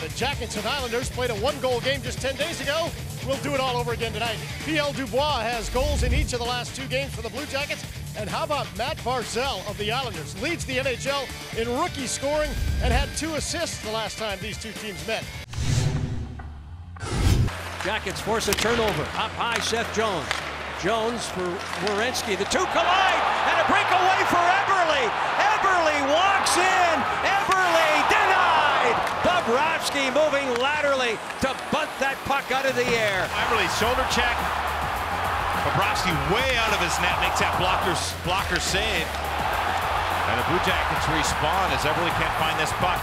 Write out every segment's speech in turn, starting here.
The Jackets and Islanders played a one-goal game just 10 days ago. We'll do it all over again tonight. PL Dubois has goals in each of the last two games for the Blue Jackets. And how about Matt Barzal of the Islanders? Leads the NHL in rookie scoring and had two assists the last time these two teams met. Jackets force a turnover. Up high, Seth Jones. Jones for Werenski. The two collide, and a breakaway for Eberle. Eberle walks in. Eberle denied. Bobrovsky moving to bunt that puck out of the air. Eberle shoulder check. Bobrovsky way out of his net makes that blocker blocker save. And the Blue Jackets respawn as Eberle can't find this puck.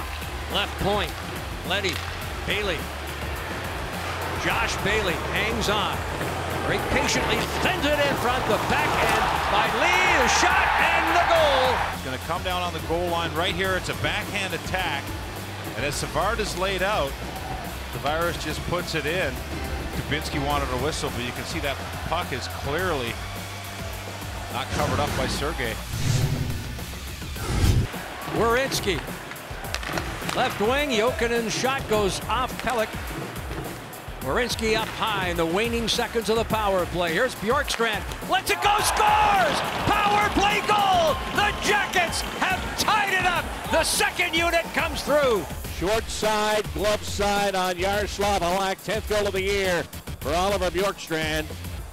Left point. Leddy. Bailey. Josh Bailey hangs on. Very patiently sends it in front. The backhand by Lee. The shot and the goal. He's going to come down on the goal line right here. It's a backhand attack. And as Savard is laid out, Tavares just puts it in. Dubinsky wanted a whistle, but you can see that puck is clearly not covered up by Sergei. Werenski. Left wing, Jokinen's shot goes off Pelech. Werenski up high in the waning seconds of the power play. Here's Bjorkstrand. Lets it go, scores! Power play goal! The Jackets have tied it up. The second unit comes through. Short side, glove side on Yaroslav Halak, 10th goal of the year for Oliver Bjorkstrand.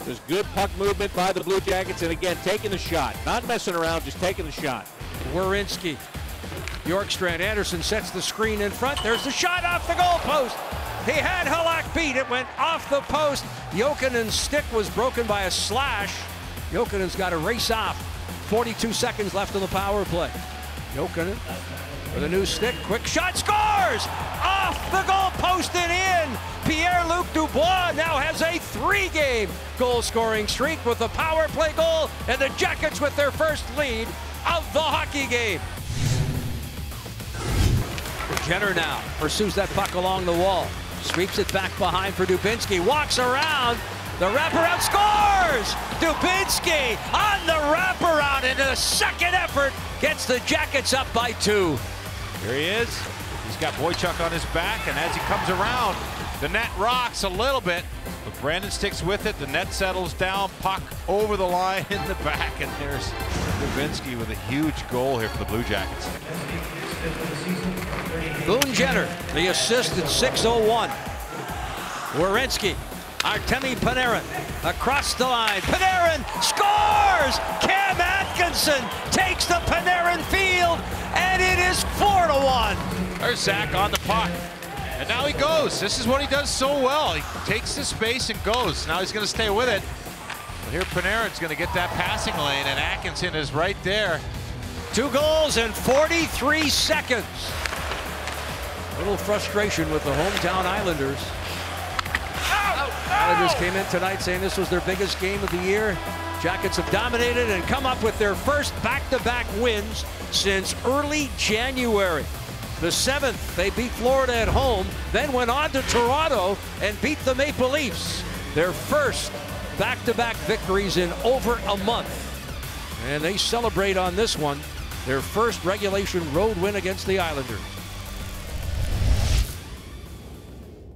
There's good puck movement by the Blue Jackets, and again, taking the shot. Not messing around, just taking the shot. Werenski. Bjorkstrand Anderson sets the screen in front. There's the shot off the goal post. He had Halak beat. It went off the post. Jokinen's stick was broken by a slash. Jokinen's got to race off. 42 seconds left on the power play. Jokinen with a new stick. Quick shot. Scores! Off the goal post and in. Pierre-Luc Dubois now has a three-game goal-scoring streak with the power play goal and the Jackets with their first lead of the hockey game. Jenner now pursues that puck along the wall. Sweeps it back behind for Dubinsky. Walks around. The wraparound scores! Dubinsky on the wraparound in a second effort gets the Jackets up by two. Here he is. He's got Boychuk on his back, and as he comes around, the net rocks a little bit. But Brandon sticks with it. The net settles down. Puck over the line in the back, and there's Dubinsky with a huge goal here for the Blue Jackets. Boone Jenner, the assist at 6.01. Werenski, Artemi Panarin, across the line. Panarin scores! Cam Atkinson takes the Panarin field, and it is 4 to 1. There's Zach on the puck. And now he goes. This is what he does so well. He takes the space and goes. Now he's going to stay with it. But here Panarin's going to get that passing lane, and Atkinson is right there. Two goals in 43 seconds. A little frustration with the hometown Islanders. Islanders came in tonight saying this was their biggest game of the year. Jackets have dominated and come up with their first back-to-back -back wins since early January. The seventh, they beat Florida at home, then went on to Toronto and beat the Maple Leafs. Their first back-to-back -back victories in over a month. And they celebrate on this one their first regulation road win against the Islanders.